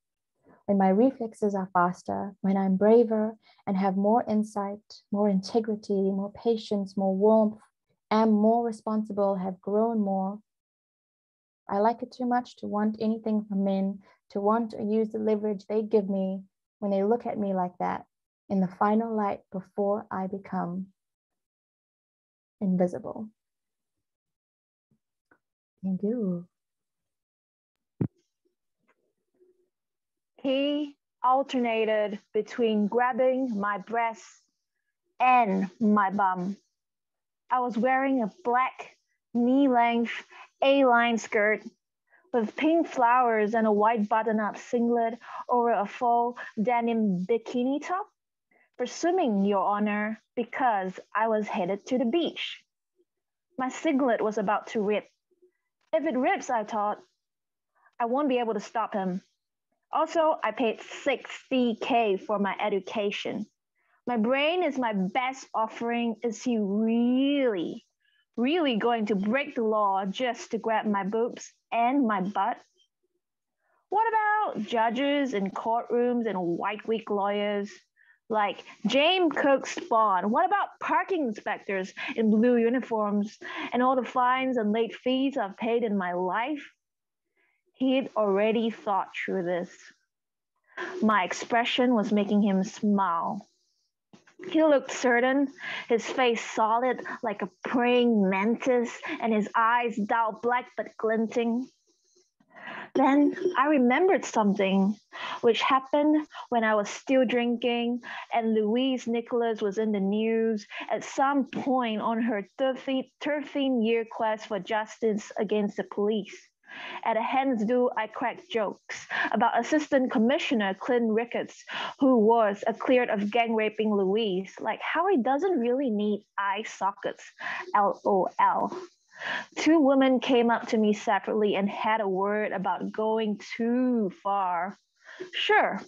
When my reflexes are faster, when I'm braver and have more insight, more integrity, more patience, more warmth, am more responsible, have grown more. I like it too much to want anything from men, to want to use the leverage they give me when they look at me like that in the final light before I become invisible. Thank you. He alternated between grabbing my breasts and my bum. I was wearing a black knee length A line skirt with pink flowers and a white button up singlet over a full denim bikini top presuming your honor, because I was headed to the beach. My singlet was about to rip. If it rips, I thought, I won't be able to stop him. Also, I paid 60K for my education. My brain is my best offering. Is he really, really going to break the law just to grab my boobs and my butt? What about judges and courtrooms and white wig lawyers? Like James Cook's Spawn. What about parking inspectors in blue uniforms and all the fines and late fees I've paid in my life? He'd already thought through this. My expression was making him smile. He looked certain, his face solid like a praying mantis, and his eyes dull black but glinting. Then I remembered something which happened when I was still drinking and Louise Nicholas was in the news at some point on her 13 year quest for justice against the police. At a hen's do, I cracked jokes about Assistant Commissioner Clint Rickards, who was a cleared of gang raping Louise, like how he doesn't really need eye sockets. LOL. Two women came up to me separately and had a word about going too far. Sure,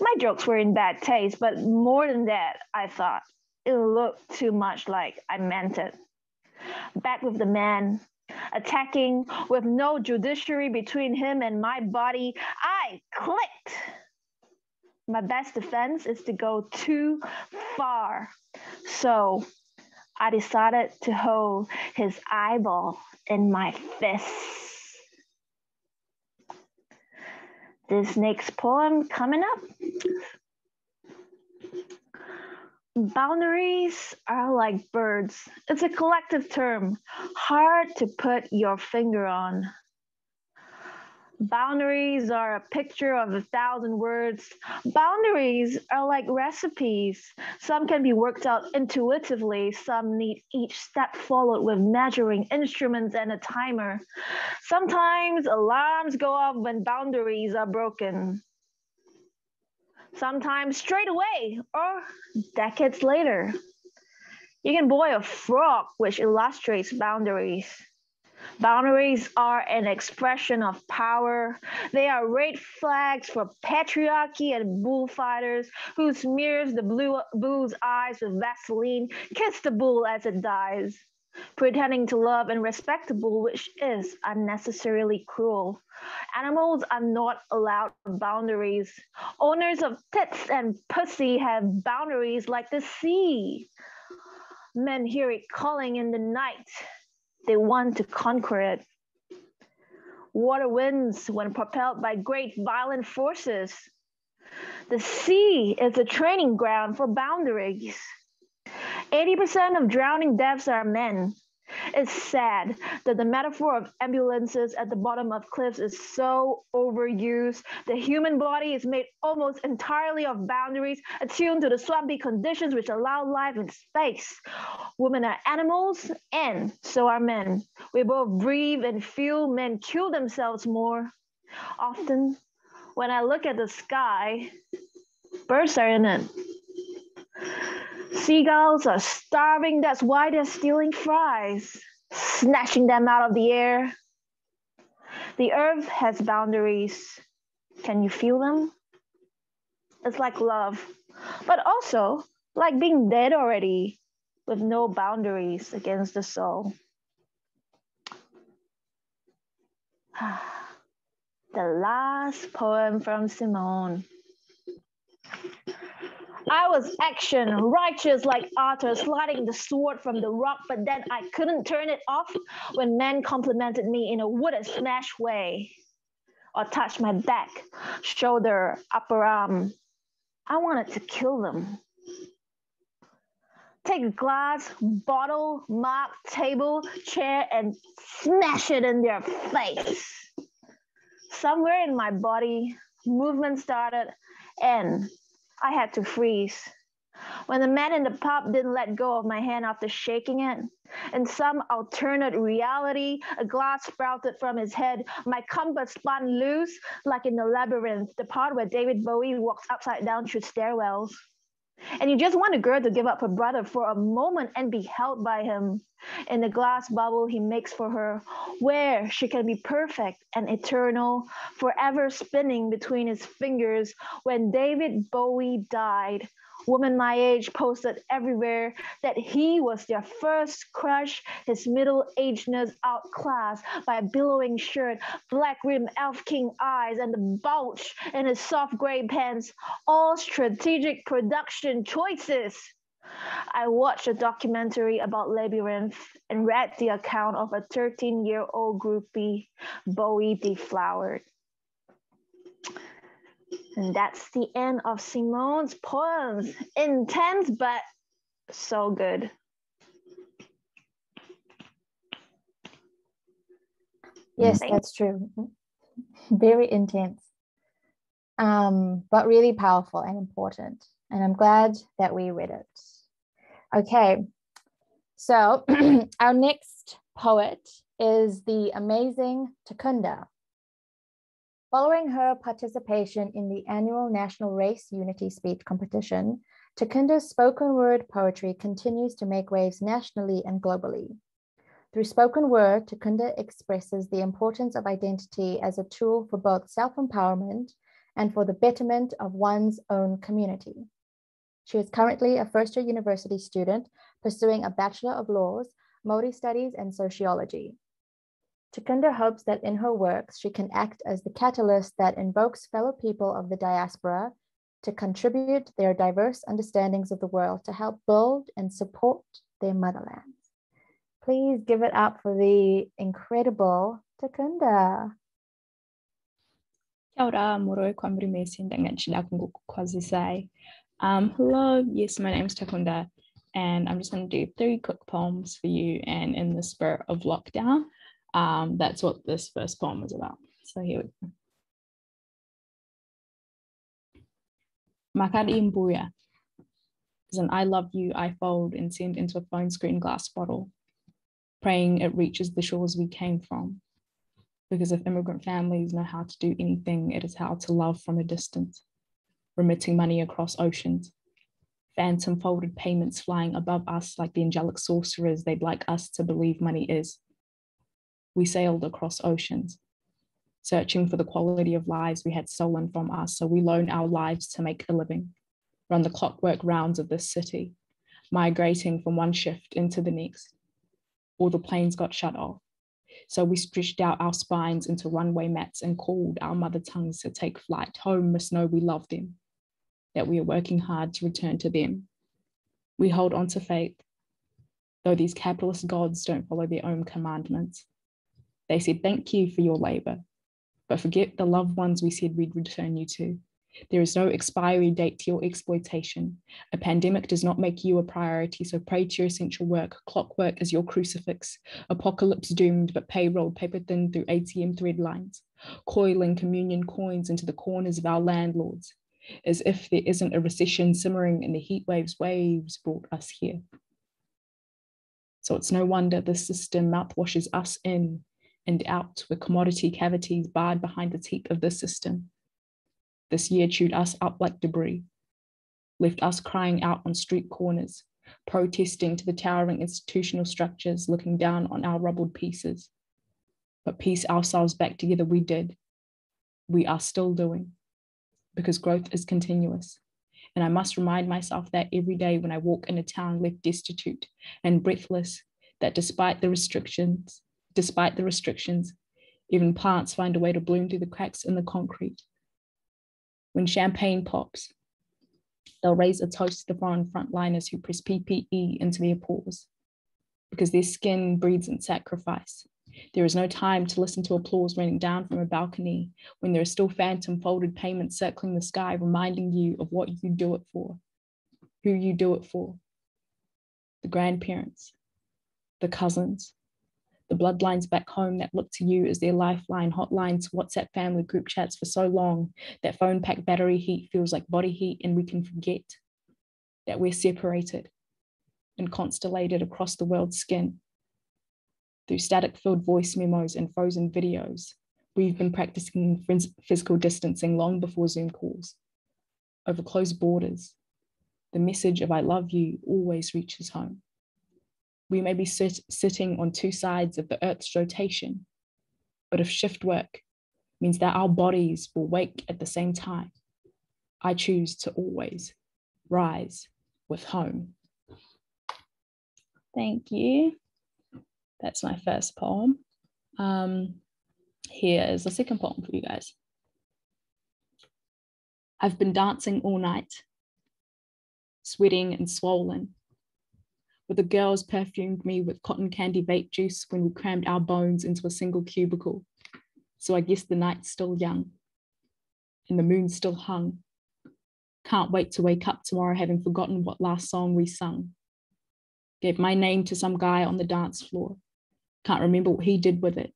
my jokes were in bad taste, but more than that, I thought it looked too much like I meant it. Back with the man, attacking with no judiciary between him and my body, I clicked. My best defense is to go too far. So I decided to hold his eyeball in my fist. This next poem coming up. Boundaries are like birds. It's a collective term, hard to put your finger on. Boundaries are a picture of a thousand words. Boundaries are like recipes. Some can be worked out intuitively, some need each step followed with measuring instruments and a timer. Sometimes alarms go off when boundaries are broken. Sometimes straight away or decades later. You can boil a frog, which illustrates boundaries. Boundaries are an expression of power. They are red flags for patriarchy and bullfighters who smears the blue, bull's eyes with Vaseline, kiss the bull as it dies, pretending to love and respect the bull, which is unnecessarily cruel. Animals are not allowed boundaries. Owners of tits and pussy have boundaries like the sea. Men hear it calling in the night they want to conquer it. Water wins when propelled by great violent forces. The sea is a training ground for boundaries. 80% of drowning deaths are men. It's sad that the metaphor of ambulances at the bottom of cliffs is so overused. The human body is made almost entirely of boundaries attuned to the swampy conditions which allow life in space. Women are animals, and so are men. We both breathe and feel men kill themselves more. Often, when I look at the sky, birds are in it. Seagulls are starving. That's why they're stealing fries, snatching them out of the air. The earth has boundaries. Can you feel them? It's like love, but also like being dead already with no boundaries against the soul. (sighs) the last poem from Simone. I was action, righteous like Arthur, sliding the sword from the rock, but then I couldn't turn it off when men complimented me in a would smash way or touched my back, shoulder, upper arm. I wanted to kill them. Take a glass, bottle, mop, table, chair, and smash it in their face. Somewhere in my body, movement started, and I had to freeze. When the man in the pub didn't let go of my hand after shaking it, in some alternate reality, a glass sprouted from his head. My compass spun loose like in the labyrinth, the part where David Bowie walks upside down through stairwells. And you just want a girl to give up her brother for a moment and be held by him in the glass bubble he makes for her, where she can be perfect and eternal, forever spinning between his fingers. When David Bowie died, women my age posted everywhere that he was their first crush, his middle agedness outclassed by a billowing shirt, black rim elf king eyes, and the bulge in his soft gray pants. All strategic production choices. I watched a documentary about Labyrinth and read the account of a 13 year old groupie, Bowie deflowered. And that's the end of Simone's poems. Intense, but so good. Yes, that's true. Very intense, um, but really powerful and important. And I'm glad that we read it. Okay, so (clears throat) our next poet is the amazing Takunda. Following her participation in the annual National Race Unity Speech Competition, Takunda's spoken word poetry continues to make waves nationally and globally. Through spoken word, Takunda expresses the importance of identity as a tool for both self empowerment and for the betterment of one's own community. She is currently a first year university student pursuing a Bachelor of Laws, Māori Studies, and Sociology. Takunda hopes that in her works, she can act as the catalyst that invokes fellow people of the diaspora to contribute their diverse understandings of the world to help build and support their motherlands. Please give it up for the incredible Takunda. Um, hello, yes, my name is Takunda, and I'm just going to do three quick poems for you. And in the spirit of lockdown, um, that's what this first poem is about. So here we go. Makari Mbuya is an I love you, I fold and send into a phone screen glass bottle, praying it reaches the shores we came from. Because if immigrant families know how to do anything, it is how to love from a distance remitting money across oceans. Phantom folded payments flying above us like the angelic sorcerers they'd like us to believe money is. We sailed across oceans, searching for the quality of lives we had stolen from us, so we loan our lives to make a living, run the clockwork rounds of this city, migrating from one shift into the next. All the planes got shut off. So we stretched out our spines into runway mats and called our mother tongues to take flight. Home must know we love them that we are working hard to return to them. We hold on to faith, though these capitalist gods don't follow their own commandments. They said, Thank you for your labor, but forget the loved ones we said we'd return you to. There is no expiry date to your exploitation. A pandemic does not make you a priority, so pray to your essential work. Clockwork is your crucifix. Apocalypse doomed, but payroll paper thin through ATM thread lines, coiling communion coins into the corners of our landlords, as if there isn't a recession simmering in the heat waves waves brought us here. So it's no wonder the system mouthwashes us in and out with commodity cavities barred behind the teeth of the system this year chewed us up like debris, left us crying out on street corners, protesting to the towering institutional structures looking down on our rubbled pieces. But piece ourselves back together we did. We are still doing, because growth is continuous. And I must remind myself that every day when I walk in a town left destitute and breathless, that despite the restrictions, despite the restrictions, even plants find a way to bloom through the cracks in the concrete when champagne pops, they'll raise a toast to the foreign frontliners who press PPE into their pores because their skin breeds in sacrifice. There is no time to listen to applause raining down from a balcony when there are still phantom folded payments circling the sky, reminding you of what you do it for, who you do it for. The grandparents, the cousins, the bloodlines back home that look to you as their lifeline, hotlines, WhatsApp family group chats for so long that phone pack battery heat feels like body heat, and we can forget that we're separated and constellated across the world's skin. Through static filled voice memos and frozen videos, we've been practicing physical distancing long before Zoom calls. Over closed borders, the message of I love you always reaches home we may be sit, sitting on two sides of the Earth's rotation. But if shift work means that our bodies will wake at the same time, I choose to always rise with home. Thank you. That's my first poem. Um, here is the second poem for you guys. I've been dancing all night, sweating and swollen, but the girls perfumed me with cotton candy vape juice when we crammed our bones into a single cubicle. So I guess the night's still young and the moon still hung. Can't wait to wake up tomorrow having forgotten what last song we sung. Gave my name to some guy on the dance floor. Can't remember what he did with it.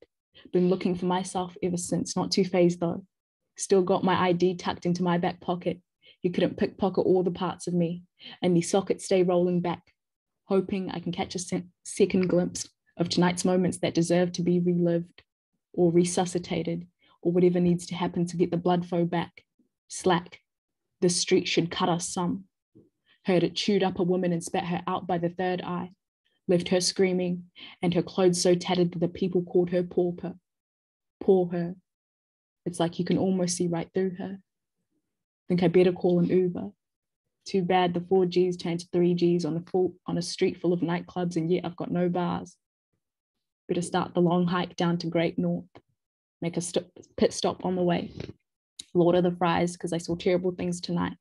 Been looking for myself ever since, not too phased though. Still got my ID tucked into my back pocket. You couldn't pickpocket all the parts of me, and the sockets stay rolling back hoping I can catch a se- second glimpse of tonight's moments that deserve to be relived or resuscitated or whatever needs to happen to get the blood flow back. Slack. The street should cut us some. Heard it chewed up a woman and spat her out by the third eye, left her screaming, and her clothes so tattered that the people called her pauper. Poor her. It's like you can almost see right through her. Think I better call an Uber. Too bad the 4Gs turned to 3Gs on a full on a street full of nightclubs, and yet I've got no bars. Better start the long hike down to Great North. Make a st- pit stop on the way. Lord of the fries, because I saw terrible things tonight,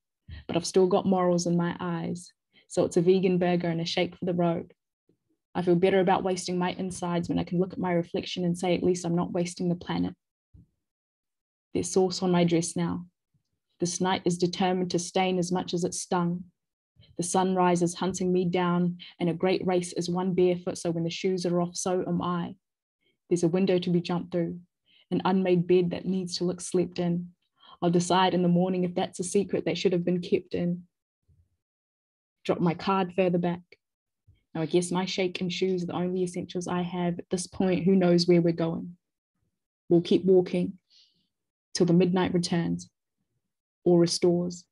but I've still got morals in my eyes. So it's a vegan burger and a shake for the road. I feel better about wasting my insides when I can look at my reflection and say, at least I'm not wasting the planet. There's sauce on my dress now. This night is determined to stain as much as it stung. The sun rises, hunting me down, and a great race is one barefoot, so when the shoes are off, so am I. There's a window to be jumped through, an unmade bed that needs to look slept in. I'll decide in the morning if that's a secret that should have been kept in. Drop my card further back. Now, I guess my shake and shoes are the only essentials I have at this point. Who knows where we're going? We'll keep walking till the midnight returns or restores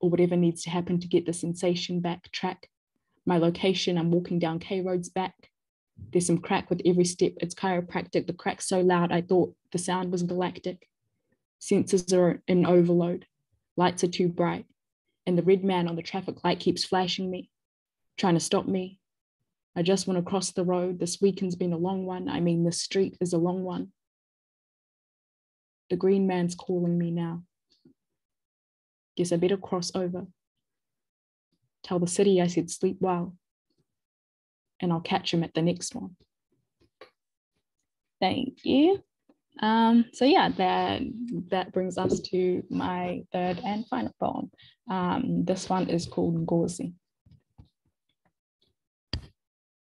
or whatever needs to happen to get the sensation back track. My location, I'm walking down K Roads back. There's some crack with every step. It's chiropractic. The crack's so loud, I thought the sound was galactic. Sensors are in overload. Lights are too bright. And the red man on the traffic light keeps flashing me, trying to stop me. I just want to cross the road. This weekend's been a long one. I mean, the street is a long one. The green man's calling me now gives a bit of crossover. Tell the city I said sleep well, and I'll catch him at the next one. Thank you. Um, so yeah, that that brings us to my third and final poem. Um, this one is called Ngozi.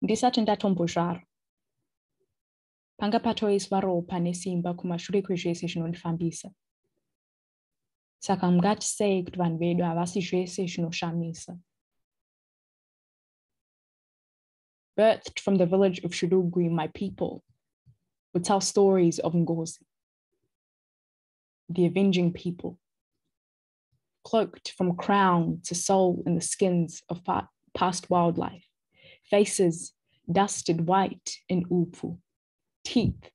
Ndisati ndatombodzvara panga patoiswa ropa nesimba kumashure kwezvese zvinondifambisa saka ngatisei kuti vanhu vedu havasi zvese zvinoshamisa birthed from the village of Shurugwi, my people would tell stories of Ngozi, the avenging people, cloaked from crown to soul in the skins of past wildlife, faces dusted white in upu, teeth,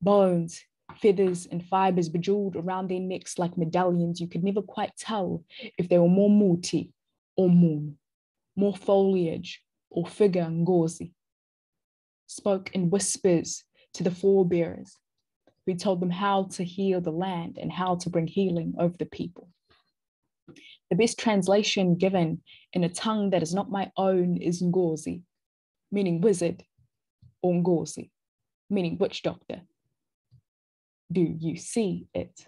bones, feathers, and fibers bejeweled around their necks like medallions. You could never quite tell if they were more muti or moon, more foliage or figure Ngozi. Spoke in whispers to the forebearers who told them how to heal the land and how to bring healing over the people. The best translation given in a tongue that is not my own is Ngozi, meaning wizard, or Ngozi, meaning witch doctor. Do you see it?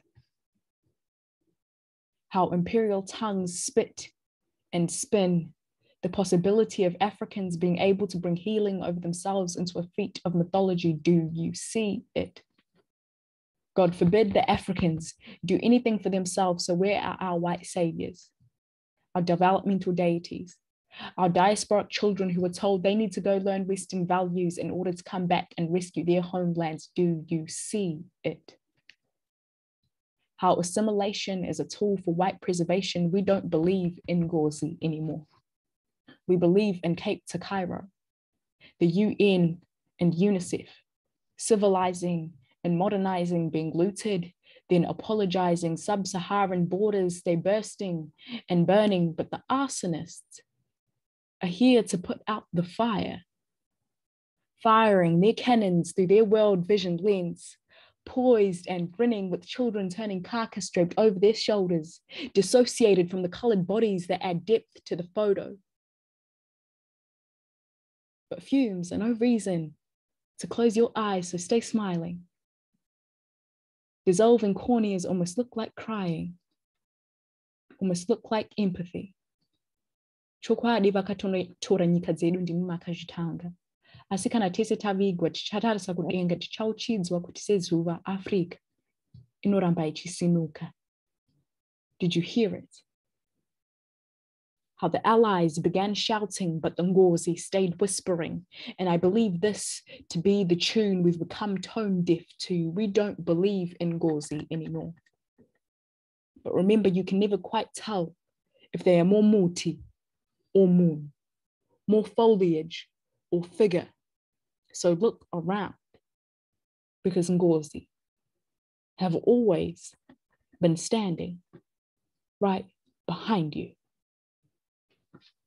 How imperial tongues spit and spin the possibility of Africans being able to bring healing over themselves into a feat of mythology. Do you see it? God forbid the Africans do anything for themselves. So, where are our white saviors, our developmental deities, our diasporic children who were told they need to go learn Western values in order to come back and rescue their homelands? Do you see it? How assimilation is a tool for white preservation, we don't believe in Ngozi anymore. We believe in Cape to Cairo, the UN and UNICEF, civilizing and modernizing being looted, then apologizing, sub Saharan borders, they bursting and burning, but the arsonists are here to put out the fire, firing their cannons through their world vision lens, poised and grinning with children turning carcass draped over their shoulders, dissociated from the colored bodies that add depth to the photo but fumes are no reason to close your eyes, so stay smiling. Dissolving corneas almost look like crying, almost look like empathy. Chokwadi dzedu ndimi makazvitanga asi kana tese tavigwa tichatarisa kudenga tichauchidzwa kuti sezuva africa inoramba ichisimuka did you hear it how the allies began shouting, but the Ngozi stayed whispering. And I believe this to be the tune we've become tone deaf to. We don't believe in Ngozi anymore. But remember, you can never quite tell if they are more muti or moon, more foliage or figure. So look around because Ngozi have always been standing right behind you.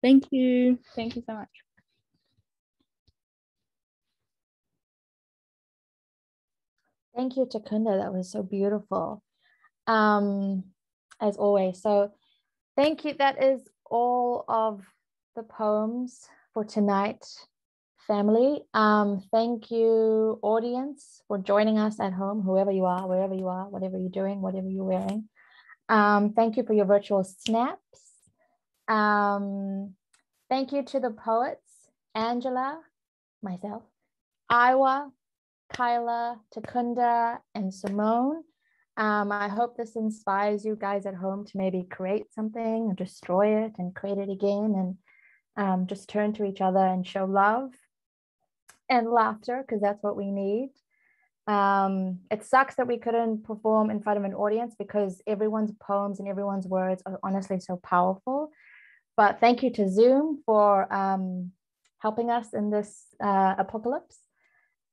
Thank you. Thank you so much. Thank you, Takunda. That was so beautiful. Um, as always. So thank you. That is all of the poems for tonight, family. Um, thank you, audience, for joining us at home, whoever you are, wherever you are, whatever you're doing, whatever you're wearing. Um, thank you for your virtual snaps. Um, thank you to the poets, Angela, myself, Aiwa, Kyla, Takunda, and Simone. Um, I hope this inspires you guys at home to maybe create something destroy it and create it again and um, just turn to each other and show love and laughter because that's what we need. Um, it sucks that we couldn't perform in front of an audience because everyone's poems and everyone's words are honestly so powerful. But thank you to Zoom for um, helping us in this uh, apocalypse.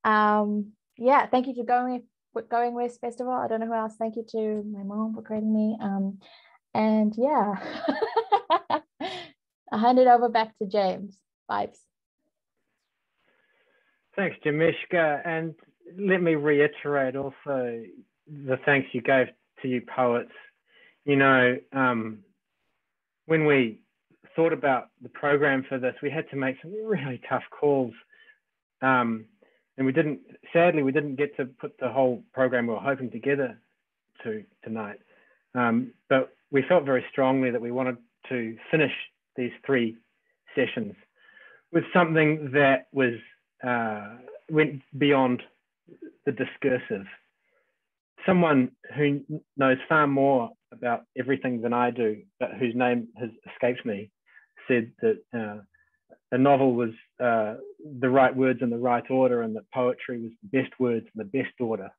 Um, yeah, thank you to Going Going West Festival. I don't know who else. Thank you to my mom for creating me. Um, and yeah, (laughs) I hand it over back to James. Vibes. Thanks, Gemishka. And let me reiterate also the thanks you gave to you poets. You know, um, when we thought about the program for this, we had to make some really tough calls. Um, and we didn't, sadly, we didn't get to put the whole program we were hoping together to tonight. Um, but we felt very strongly that we wanted to finish these three sessions with something that was uh, went beyond the discursive. Someone who knows far more about everything than I do, but whose name has escaped me, said that uh, a novel was uh, the right words in the right order, and that poetry was the best words in the best order.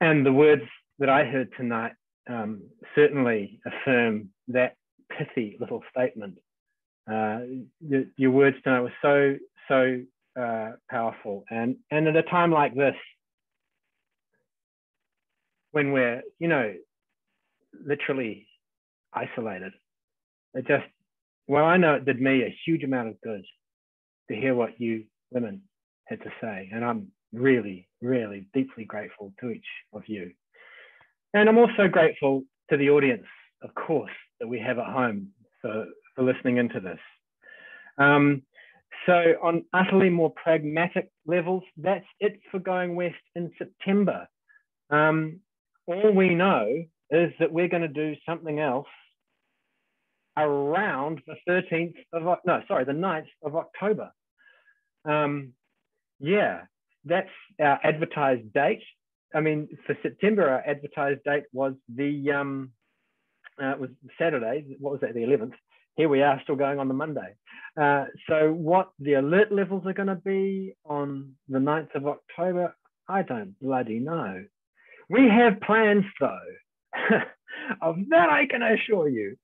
And the words that I heard tonight um, certainly affirm that pithy little statement. Uh, your, your, words tonight were so, so uh, powerful. And, and at a time like this, when we're, you know, literally isolated, it just, well, I know it did me a huge amount of good to hear what you women had to say. And I'm really, really deeply grateful to each of you. And I'm also grateful to the audience, of course, that we have at home for, for listening into this. Um, so on utterly more pragmatic levels, that's it for going west in September. Um, all we know is that we're going to do something else around the 13th of, no, sorry, the 9th of October. Um, yeah, that's our advertised date. I mean, for September, our advertised date was the um, uh, was Saturday. What was that? The 11th. Here we are, still going on the Monday. Uh, so, what the alert levels are going to be on the 9th of October, I don't bloody know. We have plans, though. (laughs) of that, I can assure you.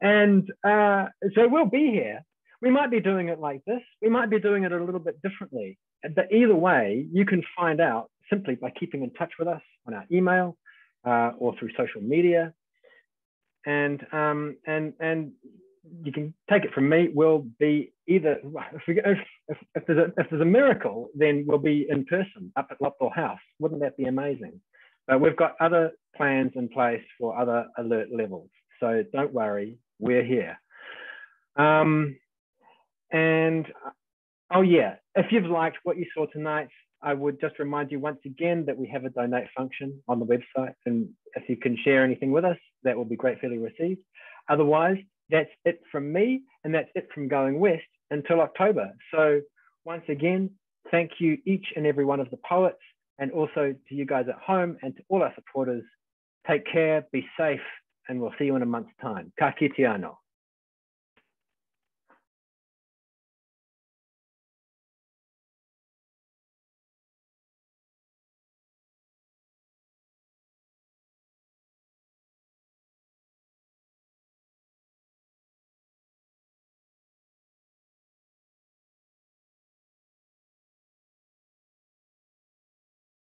And uh, so, we'll be here. We might be doing it like this. We might be doing it a little bit differently. But either way, you can find out simply by keeping in touch with us on our email uh, or through social media. And, um, and, and you can take it from me, we'll be either, if, if, if, there's a, if there's a miracle, then we'll be in person up at Lopdell House. Wouldn't that be amazing? But we've got other plans in place for other alert levels. So don't worry, we're here. Um, and oh yeah, if you've liked what you saw tonight, I would just remind you once again that we have a donate function on the website. And if you can share anything with us, that will be gratefully received. Otherwise, that's it from me, and that's it from Going West until October. So, once again, thank you each and every one of the poets, and also to you guys at home and to all our supporters. Take care, be safe, and we'll see you in a month's time. Ka kite.